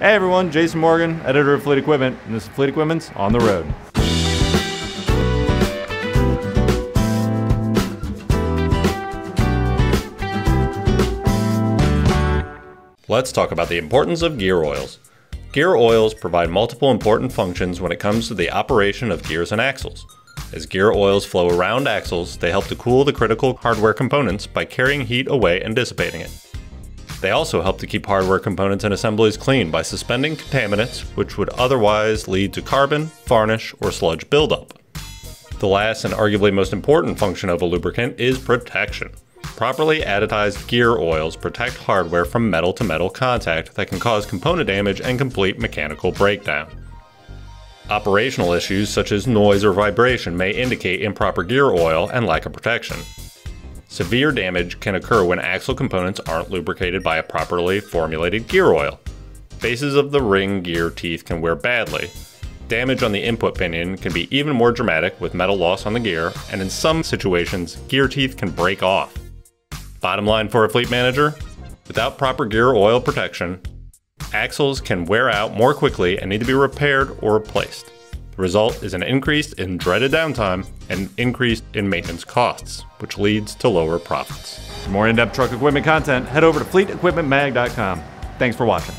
Hey everyone, Jason Morgan, editor of Fleet Equipment, and this is Fleet Equipment's On the Road. Let's talk about the importance of gear oils. Gear oils provide multiple important functions when it comes to the operation of gears and axles. As gear oils flow around axles, they help to cool the critical hardware components by carrying heat away and dissipating it. They also help to keep hardware components and assemblies clean by suspending contaminants which would otherwise lead to carbon, varnish, or sludge buildup. The last and arguably most important function of a lubricant is protection. Properly additized gear oils protect hardware from metal to metal contact that can cause component damage and complete mechanical breakdown. Operational issues such as noise or vibration may indicate improper gear oil and lack of protection. Severe damage can occur when axle components aren't lubricated by a properly formulated gear oil. Faces of the ring gear teeth can wear badly. Damage on the input pinion can be even more dramatic with metal loss on the gear, and in some situations, gear teeth can break off. Bottom line for a fleet manager without proper gear oil protection, axles can wear out more quickly and need to be repaired or replaced. Result is an increase in dreaded downtime and increase in maintenance costs, which leads to lower profits. For more in-depth truck equipment content, head over to fleetequipmentmag.com. Thanks for watching.